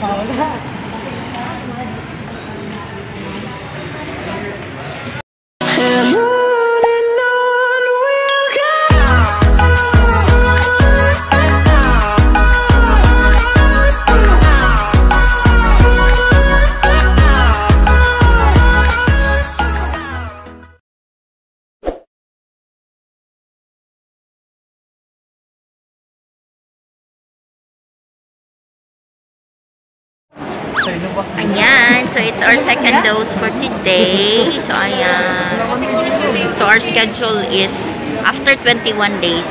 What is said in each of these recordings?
And Ayan. So, it's our second dose for today. So, ayan. So, our schedule is after 21 days.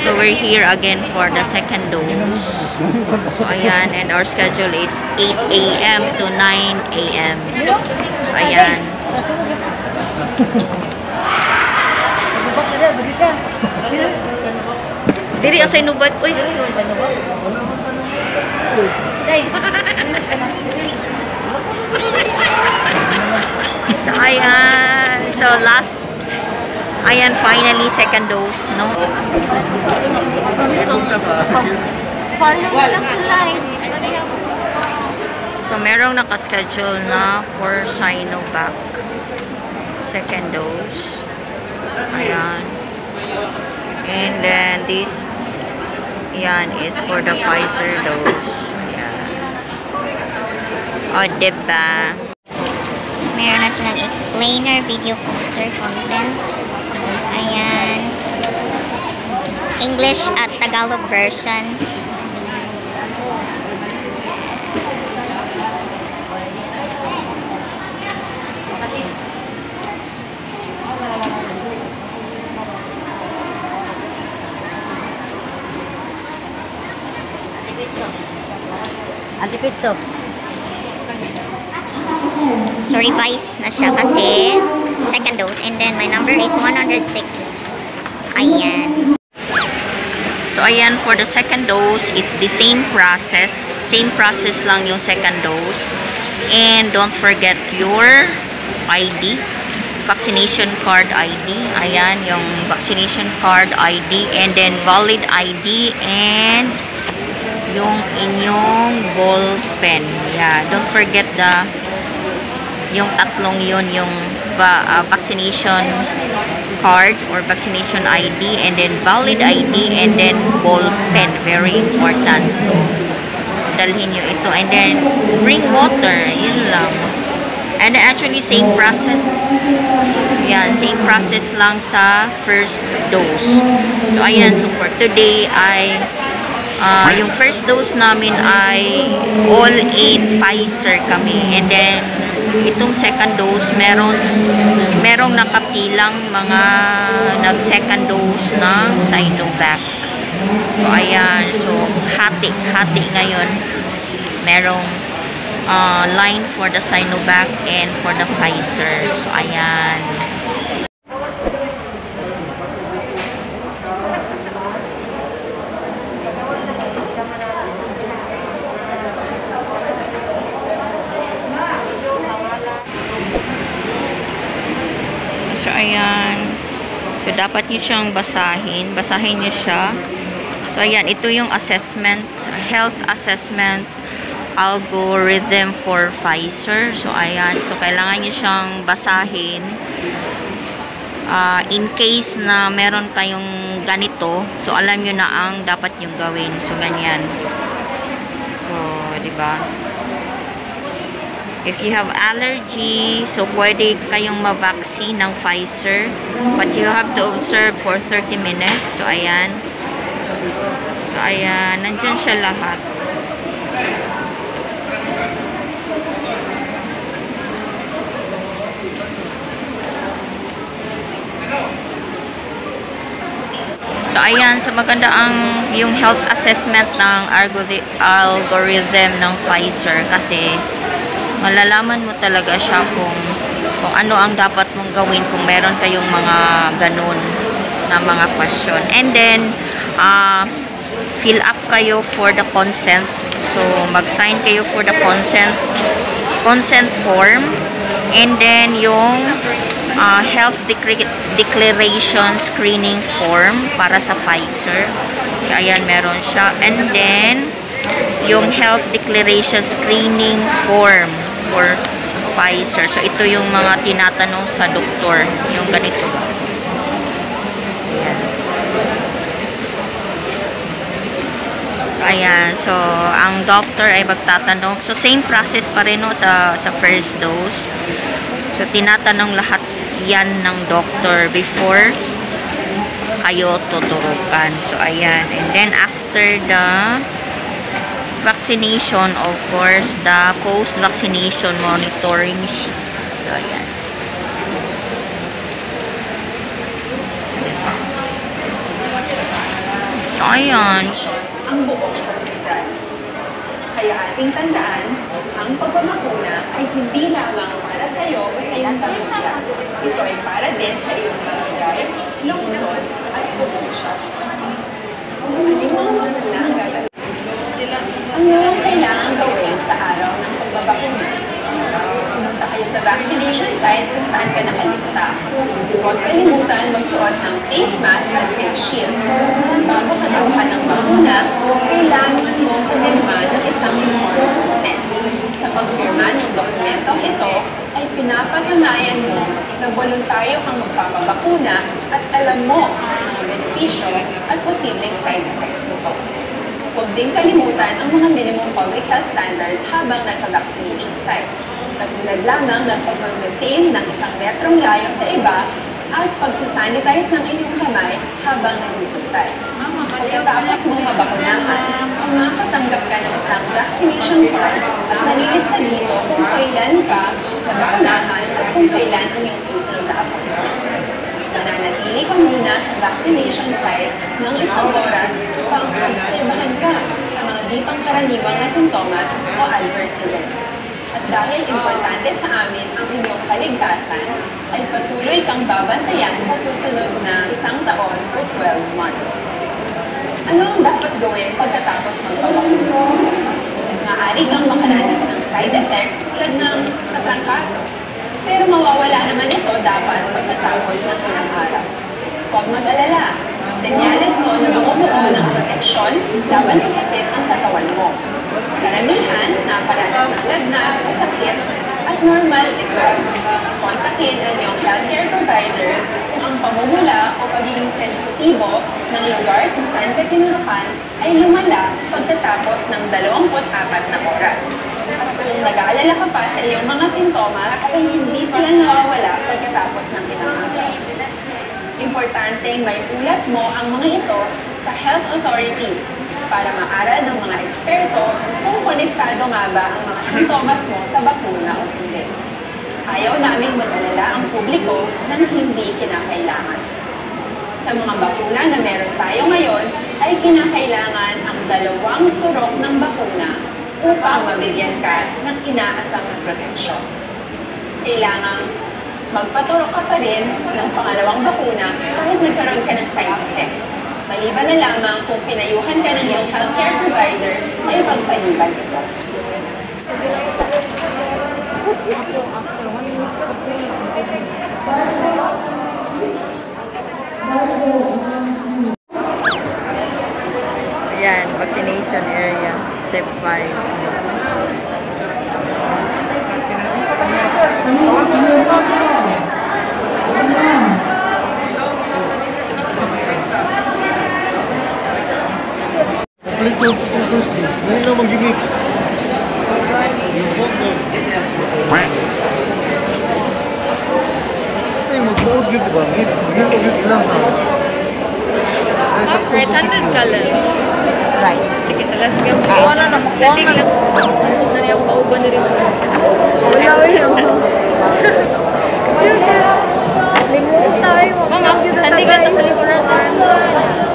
So, we're here again for the second dose. So, ayan. And our schedule is 8 a.m. to 9 a.m. So, ayan. Diri sa inubat. Uy. So, ayan. So, last, ayan, finally, second dose, no? So, merong nakaschedule na for Sinovac. Second dose. Ayan. And then, this, yan, is for the Pfizer dose. Ayan. O, diba? Meron na silang explainer, video poster, content. Ayan. English at Tagalog version. Antipisto. So, revise na siya kasi second dose. And then, my number is 106. Ayan. So, ayan, for the second dose, it's the same process. Same process lang yung second dose. And don't forget your ID. Vaccination card ID. Ayan, yung vaccination card ID. And then, valid ID. And yung inyong ball pen. Yeah, don't forget the yung tatlong yun, yung uh, vaccination card or vaccination ID and then valid ID and then ball pen. Very important. So, dalhin nyo ito. And then, bring water. Yun lang. And actually, same process. Yan, same process lang sa first dose. So, ayan. So, for today, ay Ah, yung first dose namin ay all in Pfizer kami. And then, itong second dose, meron merong nakapilang mga nag-second dose ng Sinovac. So, ayan. So, hati. Hati ngayon. Merong ah, line for the Sinovac and for the Pfizer. So, ayan. So, ayan. So, dapat nyo siyang basahin. Basahin nyo siya. So, ayan. Ito yung assessment, health assessment algorithm for Pfizer. So, ayan. So, kailangan nyo siyang basahin. Ah, in case na meron kayong ganito, so, alam nyo na ang dapat nyo gawin. So, ganyan. So, ba? If you have allergy, so pwede kayong ma-vaccine ng Pfizer. But you have to observe for 30 minutes. So, ayan. So, ayan. Nandyan siya lahat. So, ayan. So, maganda ang yung health assessment ng algori- algorithm ng Pfizer kasi malalaman mo talaga siya kung kung ano ang dapat mong gawin kung meron kayong mga ganun na mga question. And then, uh, fill up kayo for the consent. So, mag-sign kayo for the consent consent form. And then, yung uh, health declaration screening form para sa Pfizer. Ayan, meron siya. And then, yung health declaration screening form for Pfizer. So, ito yung mga tinatanong sa doktor. Yung ganito. Ayan. So, ayan. So, ang doctor ay magtatanong. So, same process pa rin no, sa, sa first dose. So, tinatanong lahat yan ng doctor before kayo tuturukan. So, ayan. And then, after the vaccination, of course, the post-vaccination monitoring sheets. So, ayan. So, ayan. ang buong. Kaya ating tandaan, ang pagbabakuna ay hindi lamang para sa iyo o sa iyong pamilya. Ito ay para din sa iyong barangay, lungsod at buong siya. Ang gagawin. Ang iyong kailangan gawin sa araw ng pagbabakuna. Pumunta kayo sa vaccination site kung saan ka nakalista. Huwag kalimutan magsuot ng face mask at face shield. Bago ka nakuha ng bakuna, kailangan mo pumirma ng isang informed consent. Sa pagpirma ng dokumentong ito, ay pinapatunayan mo na voluntaryo kang magpapabakuna at alam mo ang benepisyo at posibleng side effects nito. Huwag din kalimutan ang mga minimum public health standards habang nasa vaccination site. Katulad lamang ng pag-maintain ng isang metrong layo sa iba at pagsasanitize ng inyong kamay habang nagbibigtay. Pagkatapos mong mabakunahan, makatanggap ka ng isang vaccination card at nalilista dito kung kailan ka mabakunahan at kung kailan ang iyong susunod na appointment. Mananatili ka muna sa vaccination site ng isang oras upang obserbahan ka sa mga di pangkaraniwang na sintomas o adverse events. At dahil importante sa amin ang inyong kaligtasan, ay patuloy kang babantayan sa susunod na isang taon o 12 months. Ano ang dapat gawin pagkatapos magpabakuna? Maaari kang makaranas ng side effects tulad ng kasangkaso. Pero mawawala naman ito dapat pagkatapos ng ilang araw. Huwag mag-alala. Senyales mo na mamubuo ng proteksyon laban sa sakit ang katawan mo. Karamihan, naparanas ng lagnat o sakit at normal ito. Kontakin ang iyong healthcare provider kung ang pamumula o pagiging sensitibo ng lugar kung saan ka tinurukan ay lumala pagkatapos ng 24 na oras. Kung nag-aalala ka pa sa iyong mga sintomas ay hindi sila nawawala pagkatapos ng ilang araw. Importanteng may ulat mo ang mga ito sa health authorities para maaral ng mga eksperto kung konektado nga ba ang mga sintomas mo sa bakuna o hindi. Ayaw naming mag-alala ang publiko ng hindi kinakailangan. Sa mga bakuna na meron tayo ngayon, ay kinakailangan ang dalawang turok ng bakuna upang mabigyan ka ng inaasang proteksyon. Kailangan magpaturok ka pa rin ng pangalawang bakuna kahit nagkaroon ka ng side effects. Maliban na lamang kung pinayuhan ka ng iyong healthcare provider ay magpaliban ito. Ayan, vaccination area, step 5. Ulit yung first day. Ngayon lang mag-mix. Yung bongo. Ito yung mag-load yun, diba? Mag-load lang ha. Sa puso 800 ka lang. Right. Sige, sa last game. Oo na, nakukuha ka lang. Nari ang pauban na rin. Wala, wala. Limutan tayo. Mama, sandi ka na sa limutan. Ah,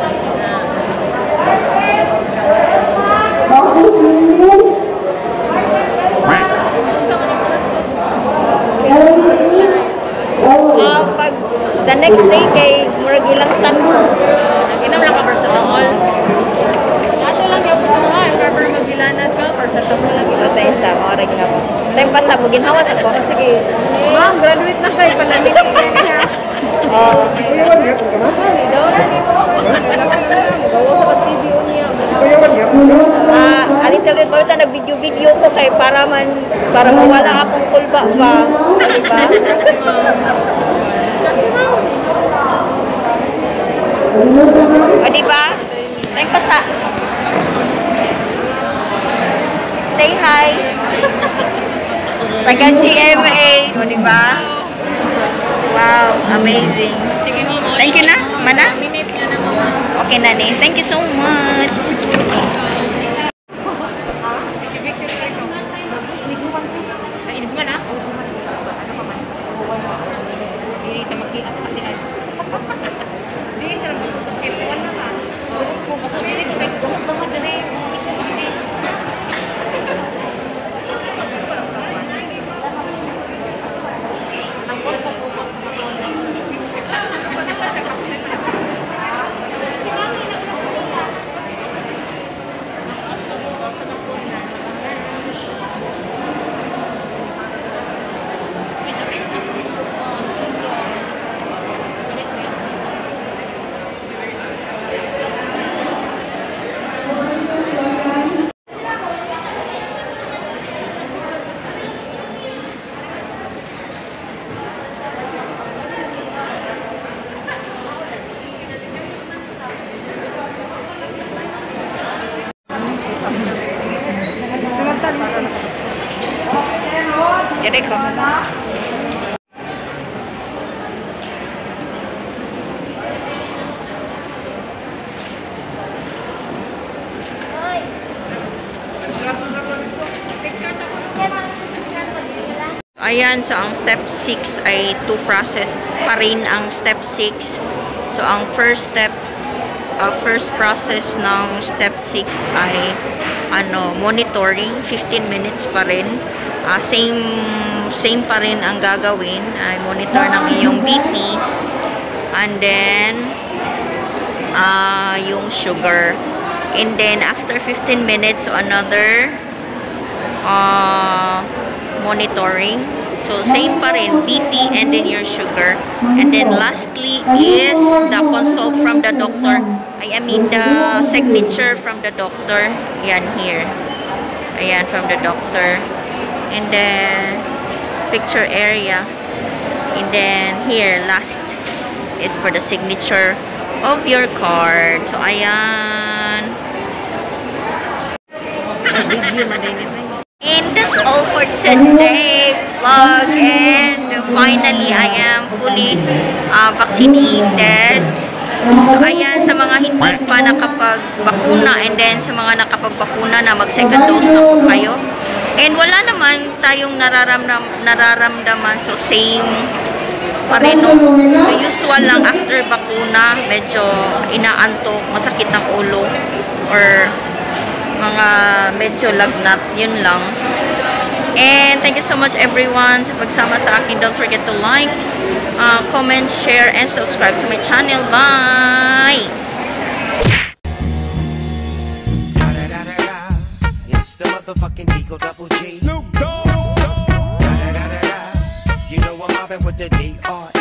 the next day kay murag ilang tan mo. Naginam lang ka para sa tangol. Ato lang yung sa mga, para magilanad ka, para sa tangol lang Ito tayo sa mga nga po. Tayo pa sa bugin hawas ako. Sige. Ma'am, graduate na kayo. Panamit ko niya. Oh, Mami, daw na ni mo. Magawa sa kas TV niya. ah, alit Jalit mo ta nag-video-video ko kay para man para mawala akong kulba ba. Di O, di ba? Thank pa sa... Say hi. Taga GMA. O, di ba? Wow, amazing. Thank you na, mana? Okay na ni. Thank you so much. Picture tayo. Ay, inig man ah. Ano pa man? Hindi ka mag-iat sa tiyan. Hindi ka naman susukip. Wala ka. Kung ako hindi ko guys, buhok naman dali. Jadi ko. Ayan, so ang step 6 ay two process pa rin ang step 6. So ang first step, uh, first process ng step 6 ay ano, monitoring, 15 minutes pa rin. Ah, same same pa rin ang gagawin, ay monitor ng iyong BP and then ah yung sugar. And then after 15 minutes, another uh, monitoring. So, same pa rin, BP and then your sugar. And then lastly is the consult from the doctor. I mean, the signature from the doctor. Yan, here. Ayan, from the doctor. And then, picture area. And then, here, last is for the signature of your card. So, ayan. And that's all for today's vlog. And finally, I am fully uh, vaccinated. So, ayan, sa mga hindi pa nakapag-bakuna and then sa mga nakapag-bakuna na mag-second dose na po kayo. And wala naman tayong nararamdam, nararamdaman. So, same pa rin. So, usual lang after bakuna, medyo inaantok, masakit ng ulo, or mga medyo lagnat, yun lang. And thank you so much everyone sa pagsama sa akin. Don't forget to like, uh, comment, share, and subscribe to my channel. Bye! It's the motherfucking Eagle Double G. Snoop Dogg. You know I'm mobbing with the D.R.